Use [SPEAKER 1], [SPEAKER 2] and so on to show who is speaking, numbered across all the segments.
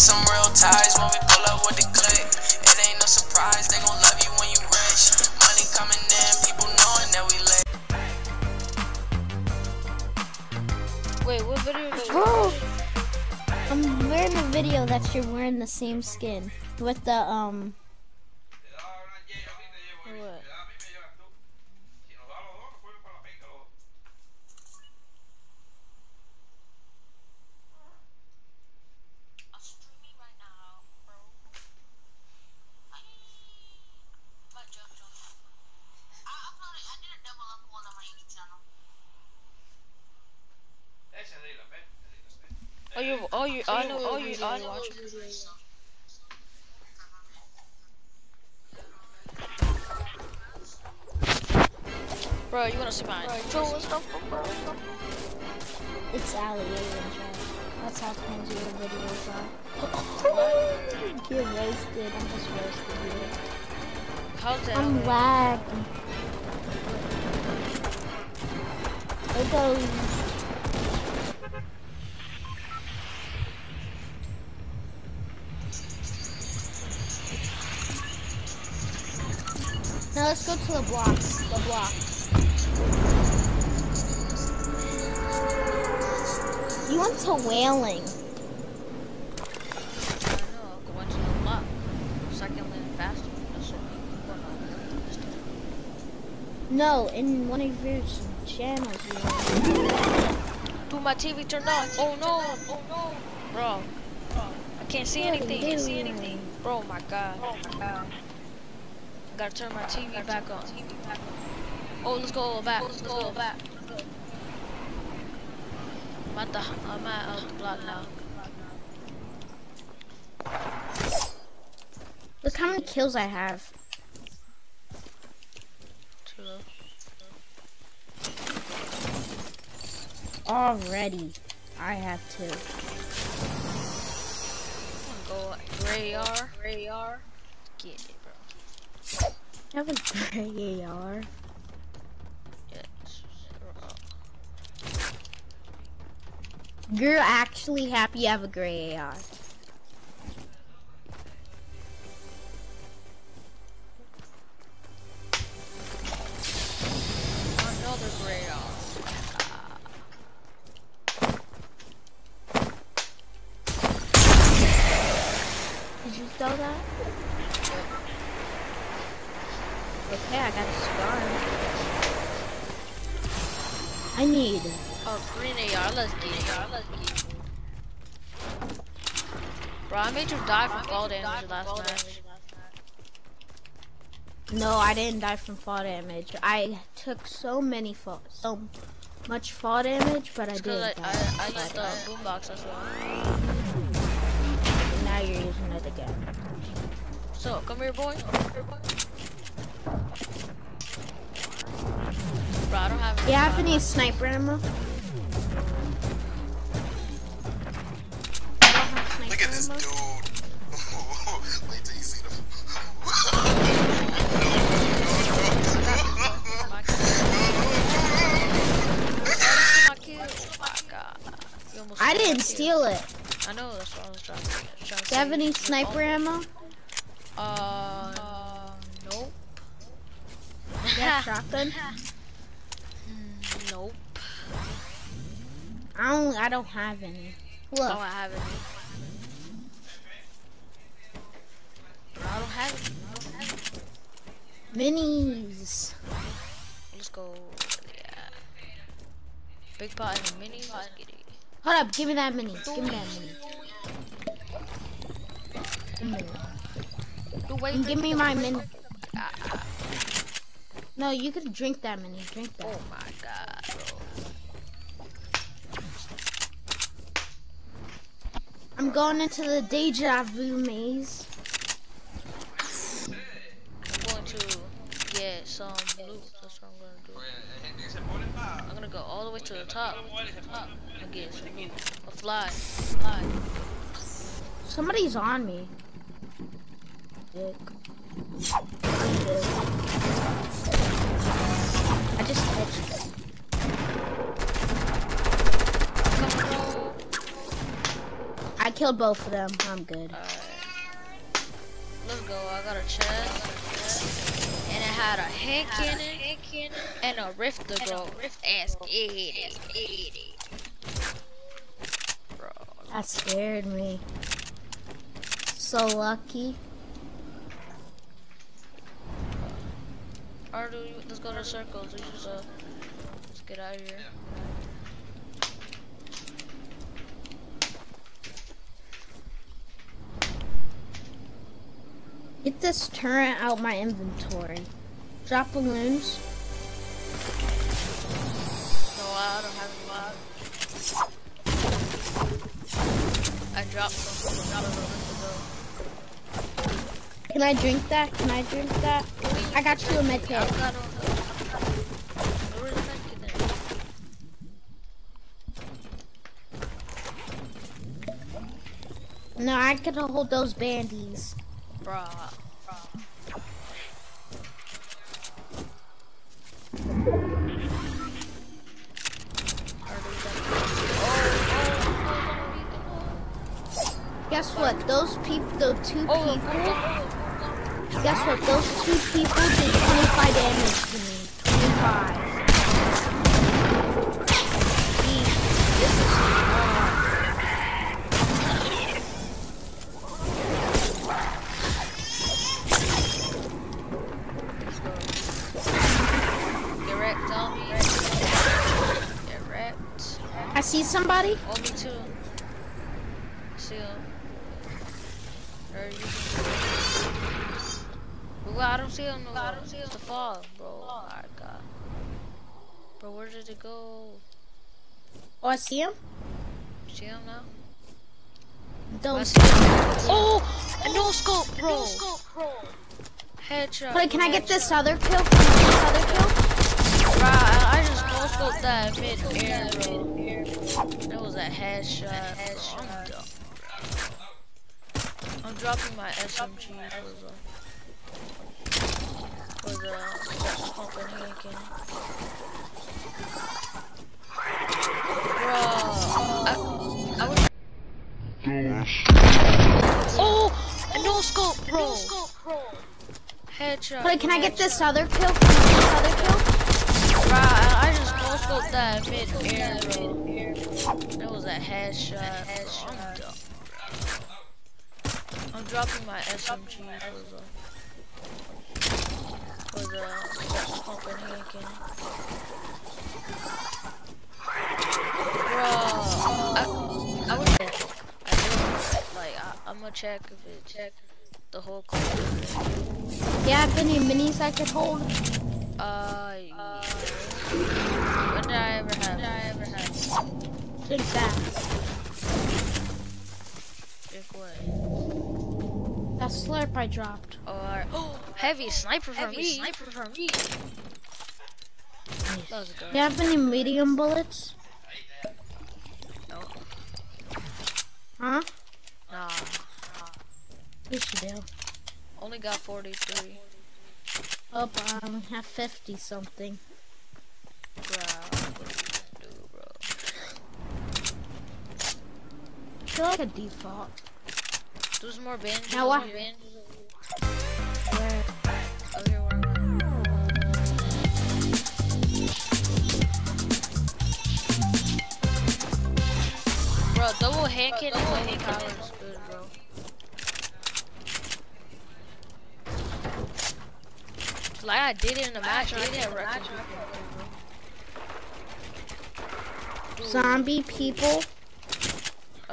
[SPEAKER 1] some real ties when we pull up with the click. It ain't no surprise, they gon' love you when you rich. Money coming in, people knowing that we lit.
[SPEAKER 2] Wait, what video is
[SPEAKER 3] Bro, I'm wearing a video that you're wearing the same skin with the um.
[SPEAKER 2] What?
[SPEAKER 4] I'm streaming right now, bro. Hi. My joke, joke. I uploaded, I did a double upload on my YouTube channel.
[SPEAKER 2] Oh, you, I know, oh, you, I know. Bro, you wanna see mine? Bro, what's up, bro?
[SPEAKER 3] It's Ali Alien Chat. That's how cringy the videos are. You're roasted. I'm just roasted you.
[SPEAKER 2] How's that?
[SPEAKER 3] I'm lagging. It goes. To the block. The block. You went to whaling.
[SPEAKER 2] I know, I'm going to the lot. So I can live faster. That's what we work on this time.
[SPEAKER 3] No, in one of your channels. Were.
[SPEAKER 2] My TV turn off. Oh no! Oh no! Bro, I can't see anything.
[SPEAKER 3] I Can't
[SPEAKER 2] see anything. Bro, my God. Oh my God. Gotta turn my TV back on. Oh, let's go back. Let's go back. I'm at the, I'm at uh, the block now.
[SPEAKER 3] Look how many kills I have. Already. I have two.
[SPEAKER 2] Go gray R. Gray R. Get.
[SPEAKER 3] Have a gray AR. You're actually happy you have a gray AR.
[SPEAKER 2] Oh, green AR. Let's get it. Let's get. Bro, I made you die from fall damage last match.
[SPEAKER 3] No, I didn't die from fall damage. I took so many fall, so much fall damage, but I didn't
[SPEAKER 2] I,
[SPEAKER 3] die.
[SPEAKER 2] I, I used the
[SPEAKER 3] uh,
[SPEAKER 2] boombox as well.
[SPEAKER 3] now you're using it again.
[SPEAKER 2] So, come here, boy. Bro, I don't have.
[SPEAKER 3] You have any sniper ammo?
[SPEAKER 5] Look at this dude. Wait till you see them.
[SPEAKER 2] My kill. My kill. Oh my god. You almost
[SPEAKER 3] I didn't steal it.
[SPEAKER 2] I know that's what I was trying to, trying to
[SPEAKER 3] Do you have any sniper ammo?
[SPEAKER 2] Uh, nope.
[SPEAKER 3] You have shotgun? I don't. I don't have any.
[SPEAKER 2] Oh,
[SPEAKER 3] Look,
[SPEAKER 2] I have it. I don't have it. I don't have it.
[SPEAKER 3] minis.
[SPEAKER 2] Let's go. Yeah. Big pot and a mini. Let's get it.
[SPEAKER 3] Hold up, give me that mini. Give me that mini. Give me.
[SPEAKER 2] Dude, wait,
[SPEAKER 3] give me my mini.
[SPEAKER 2] Ah, ah.
[SPEAKER 3] No, you can drink that mini. Drink that.
[SPEAKER 2] Oh my god, bro.
[SPEAKER 3] I'm going into the deja vu maze.
[SPEAKER 2] I'm going to get some loot. That's what I'm gonna do. I'm gonna go all the way to the top. And get some loot. A fly. Fly.
[SPEAKER 3] Somebody's on me. Dick. I just touched it.
[SPEAKER 2] Come on.
[SPEAKER 3] I killed both of them. I'm good.
[SPEAKER 2] Alright. Let's go. I got a chest. And it had a hand cannon and a rift to go. Ass it. Bro.
[SPEAKER 3] That scared me. So lucky.
[SPEAKER 2] Alright, let's go to circles. We just, uh, let's get out of here.
[SPEAKER 3] Get this turret out my inventory. Drop balloons.
[SPEAKER 2] No, uh, I don't have any love. I dropped some. I don't know where to go.
[SPEAKER 3] Can I drink that? Can I drink that? I got you a med kit.
[SPEAKER 2] don't know. Where's the medkit?
[SPEAKER 3] No, I can hold those bandies.
[SPEAKER 2] Bruh.
[SPEAKER 3] Guess what? Those people, the two
[SPEAKER 2] Oh,
[SPEAKER 3] people.
[SPEAKER 2] Oh, oh, oh,
[SPEAKER 3] Guess what? Those two people did 25 damage to me. 25. I see somebody.
[SPEAKER 2] Oh, me too. See him. Or you I don't see him no. I don't see him. It's the fog, bro. Oh my god. Bro, where did it go?
[SPEAKER 3] Oh, I see him.
[SPEAKER 2] You see him now?
[SPEAKER 3] Don't.
[SPEAKER 2] see him. Oh! A no scope, bro. Headshot.
[SPEAKER 3] Wait, can I
[SPEAKER 2] bro.
[SPEAKER 3] get this other kill? Can I get this other kill?
[SPEAKER 2] Bro, that mid air, bro. That was a headshot. Bro. I'm dumb. I'm dropping my SMG for the for the, the pumping Hankin. Bro, I, I was. Oh, a no scope, bro. Headshot.
[SPEAKER 3] Wait, can I get this other kill? Can I get this other kill?
[SPEAKER 2] Bro, I, just no scoped that mid air. That was a headshot. Bro. I'm dumb. I'm dropping my SMG for the for the, Hankin. Bro, I, I was I do like I, I'm gonna check if it check the whole clip.
[SPEAKER 3] Yeah, have any minis I could hold?
[SPEAKER 2] Uh, yeah. When did I ever have? When did I ever have?
[SPEAKER 3] Drink that.
[SPEAKER 2] Check what?
[SPEAKER 3] That slurp I dropped.
[SPEAKER 2] Or oh, heavy sniper for me. Heavy sniper for me. That was a good.
[SPEAKER 3] Do you have any medium bullets?
[SPEAKER 2] No.
[SPEAKER 3] Huh?
[SPEAKER 2] Nah.
[SPEAKER 3] Yes, you do.
[SPEAKER 2] Only got 43.
[SPEAKER 3] Oh, I only have 50 something.
[SPEAKER 2] Bro, what do you do, bro?
[SPEAKER 3] I feel like a default.
[SPEAKER 2] There's more bandages.
[SPEAKER 3] Now what?
[SPEAKER 2] Bandages
[SPEAKER 3] Where?
[SPEAKER 2] over here where I'm. Bro, double hand cannon double hand power is good, bro. Like I did it in the match, I didn't wreck
[SPEAKER 3] Zombie people.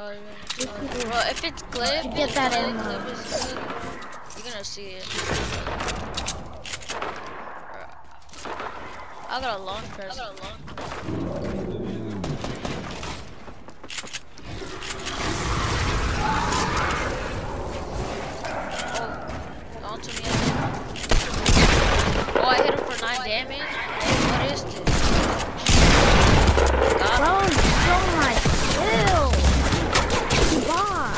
[SPEAKER 2] Oh, you're gonna see it. Bro, if it's clip,
[SPEAKER 3] You get that in,
[SPEAKER 2] the clip is good, you're gonna see it. I got a long press. I got a long Oh, onto me. Oh, I hit him for 9 damage? What is this? Got
[SPEAKER 3] Bro,
[SPEAKER 2] him.
[SPEAKER 3] you stole my kill. You bot.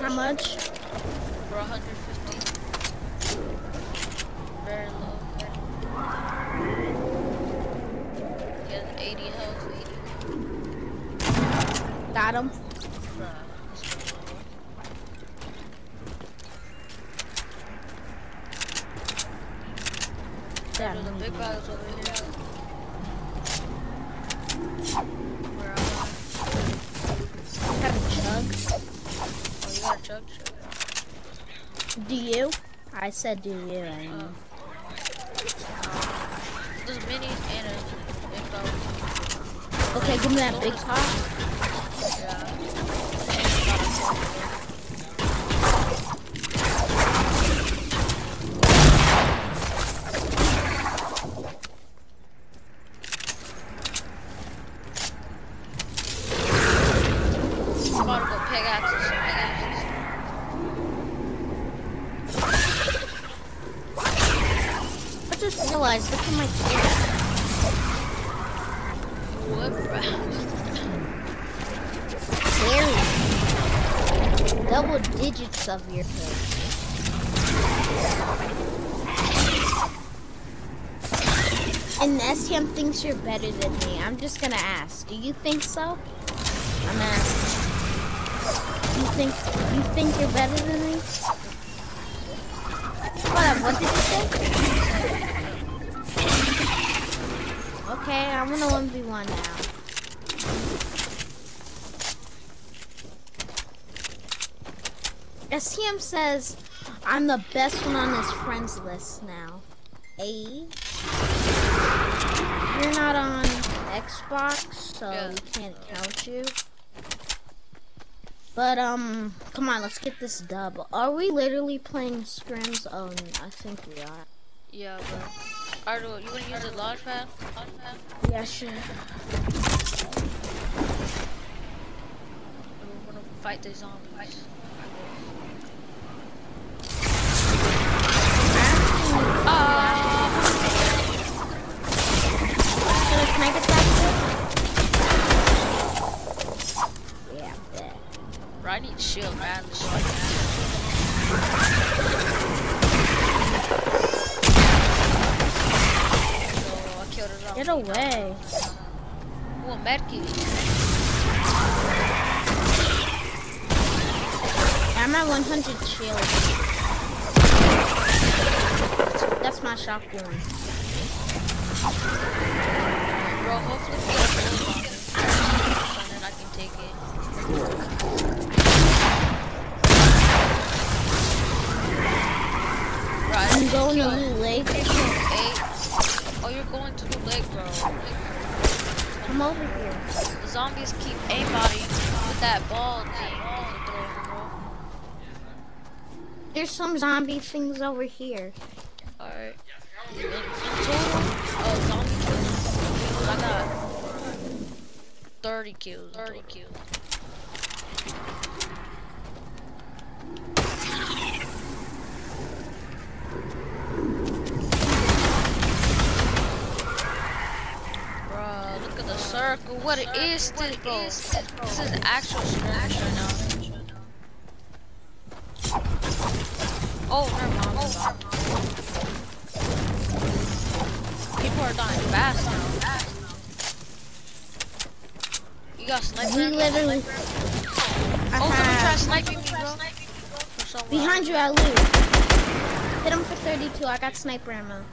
[SPEAKER 3] How much?
[SPEAKER 2] For 150. Very low. He has 80 health. 80.
[SPEAKER 3] Got him.
[SPEAKER 2] Bruh.
[SPEAKER 3] Yeah,
[SPEAKER 2] There's a big bags over here. Where I?
[SPEAKER 3] Got a chug.
[SPEAKER 2] Oh, you got a chug?
[SPEAKER 3] Do you? I said do you. I mean. Oh.
[SPEAKER 2] There's minis and a big.
[SPEAKER 3] Okay, give me that big top.
[SPEAKER 2] Yeah. I'm about to go pickaxes. Pickaxes.
[SPEAKER 3] I just realized, look at my kid.
[SPEAKER 2] What, bruh?
[SPEAKER 3] Very. Double digits of your kids. And STM thinks you're better than me. I'm just gonna ask. Do you think so? I'm asking. You think you think you're better than me? Up, what did you say? Okay, I'm gonna 1v1 now. STM says I'm the best one on his friends list now. A. You're not on Xbox, so
[SPEAKER 2] Yeah.
[SPEAKER 3] we can't count you. But um, come on, let's get this dub. Are we literally playing scrims? Oh, I think we are.
[SPEAKER 2] Yeah, bro. Ardo, you wanna use the launch pad? Launch pad?
[SPEAKER 3] Yeah, sure.
[SPEAKER 2] We're gonna fight the zombies. Shield, man. So, oh, I killed a zombie.
[SPEAKER 3] Get away.
[SPEAKER 2] Ooh, a medkit.
[SPEAKER 3] I'm at 100 shield. That's my shotgun.
[SPEAKER 2] Bro, hopefully a gold on. And then I can take it. Bro, I
[SPEAKER 3] I'm going to
[SPEAKER 2] kill
[SPEAKER 3] Blue Lake.
[SPEAKER 2] eight. Oh, you're going to the lake, bro.
[SPEAKER 3] Come over here.
[SPEAKER 2] The zombies keep aimbotting with that ball thing that they're throwing, bro.
[SPEAKER 3] There's some zombie things over here.
[SPEAKER 2] Alright. In, in uh, zombie kills, I got 30 kills. 30 kills. Bro, look at the circle. What is this, bro? This is actual skirmish right now. Oh, never mind. Oh, People are dying fast now. You got sniped?
[SPEAKER 3] We literally.
[SPEAKER 2] Oh, someone tried sniping me, bro.
[SPEAKER 3] Behind you, I lose. Hit him for 32. I got sniper ammo.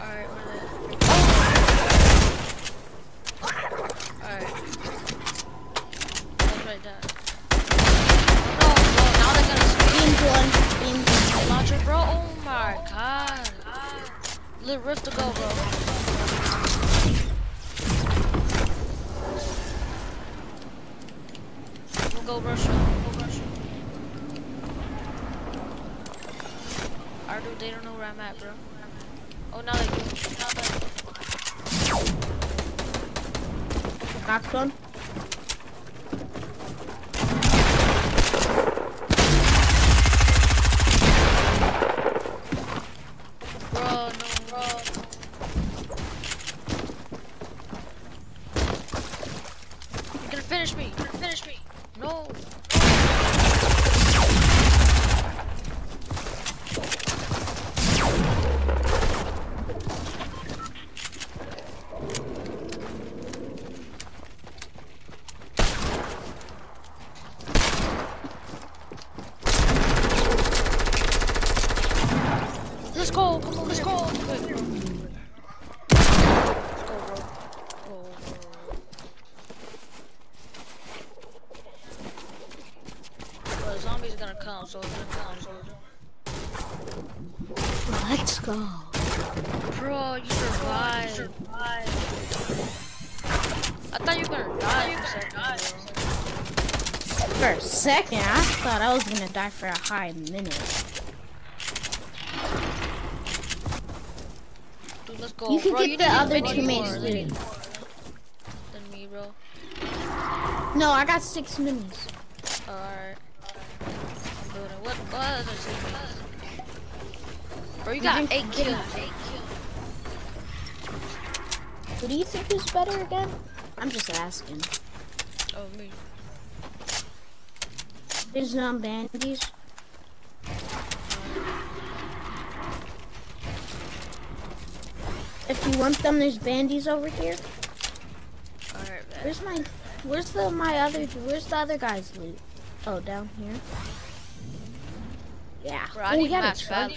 [SPEAKER 2] Alright, where they? Alright. That's right there. No, bro, now they're gonna
[SPEAKER 3] Beam
[SPEAKER 2] speed
[SPEAKER 3] one. Beam one.
[SPEAKER 2] launcher, bro. Oh my god. Little rift to go, bro. We'll go rush him. We'll go rush him. Ardo, they don't know where I'm at, bro. Oh, now they do. Now they
[SPEAKER 3] Knocked one.
[SPEAKER 2] Bro, no, bro. You're gonna finish me. You're gonna finish me. No. gonna come, soldier. Come, soldier.
[SPEAKER 3] Let's go.
[SPEAKER 2] Bro, you I thought you were gonna die for a second.
[SPEAKER 3] For a second, I thought I was gonna die for a high minute.
[SPEAKER 2] Dude, let's go.
[SPEAKER 3] You can
[SPEAKER 2] bro,
[SPEAKER 3] get
[SPEAKER 2] you
[SPEAKER 3] the other teammates.
[SPEAKER 2] Than me, bro.
[SPEAKER 3] No, I got six minis.
[SPEAKER 2] Alright. I'm doing it. What? Bro, You got eight kills.
[SPEAKER 3] Who do you think is better again? I'm just asking.
[SPEAKER 2] Oh, me.
[SPEAKER 3] There's no um, bandies. If you want them, there's bandies over here.
[SPEAKER 2] Alright.
[SPEAKER 3] Where's my, where's the my other, where's the other guy's loot? Oh, down here. Yeah.
[SPEAKER 2] Bro,
[SPEAKER 3] oh, we got a
[SPEAKER 2] value.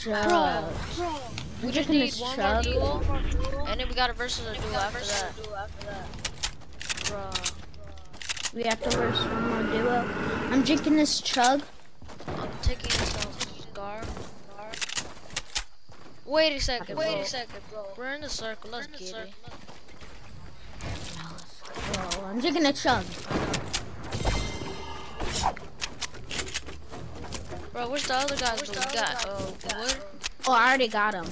[SPEAKER 3] Chug.
[SPEAKER 2] We
[SPEAKER 3] I'm
[SPEAKER 2] just
[SPEAKER 3] drinking
[SPEAKER 2] need one more
[SPEAKER 3] chug.
[SPEAKER 2] duo, and then we got a versus a duo after that. Bro,
[SPEAKER 3] We have to verse one more duo. I'm drinking this chug.
[SPEAKER 2] I'm taking some scar. Wait a second, bro.
[SPEAKER 3] Wait a
[SPEAKER 2] second, bro. We're in the circle. Let's get it.
[SPEAKER 3] Oh, I'm drinking a chug.
[SPEAKER 2] Bro, where's the other guys? Bro? We got uh, wood.
[SPEAKER 3] Oh, I already got him.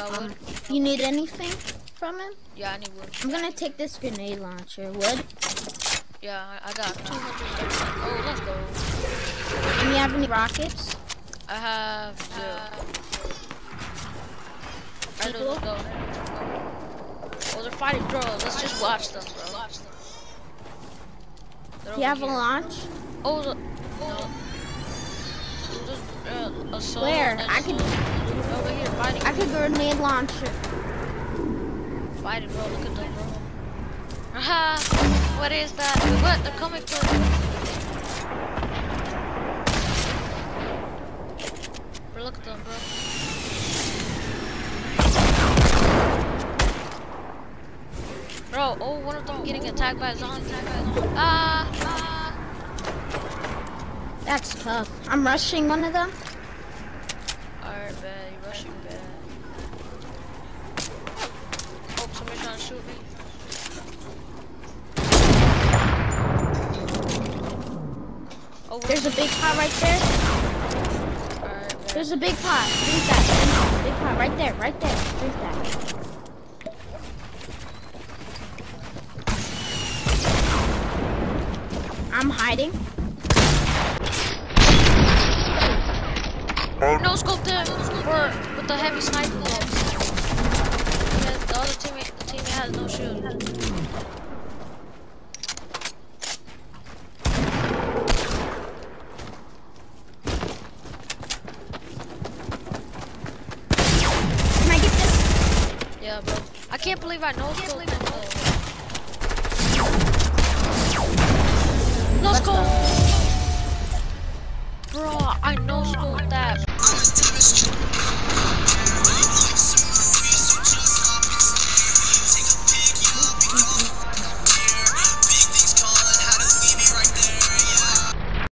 [SPEAKER 2] You got wood?
[SPEAKER 3] Um, you need anything from him?
[SPEAKER 2] Yeah, I need wood.
[SPEAKER 3] I'm gonna take this grenade launcher. Wood?
[SPEAKER 2] Yeah, I, I got 200. Oh, let's go.
[SPEAKER 3] Do you have any rockets?
[SPEAKER 2] I have zero. Alright, dude, let's go. Oh, they're fighting, bro. Let's just watch them, bro. They're
[SPEAKER 3] Do you have a launch?
[SPEAKER 2] Oh, the, no. Uh, a solo
[SPEAKER 3] Where? I could-.
[SPEAKER 2] Over here, fighting.
[SPEAKER 3] I could go grenade launcher.
[SPEAKER 2] Fighting, bro. Look at them, bro. Aha! What is that? What? They're coming for Bro, look at them, bro. Bro, oh, one of them getting attacked by a zombie. Ah! ah.
[SPEAKER 3] That's tough. I'm rushing one of them.
[SPEAKER 2] Alright, bad. You rushing bad. Oh, somebody's trying to shoot me. Oh,
[SPEAKER 3] There's a big pot right there.
[SPEAKER 2] Alright.
[SPEAKER 3] There's a big pot. Drink that. Big pot right there. Right there. Drink that. I'm hiding. I get this?
[SPEAKER 2] Yeah, bro. I can't believe I no scope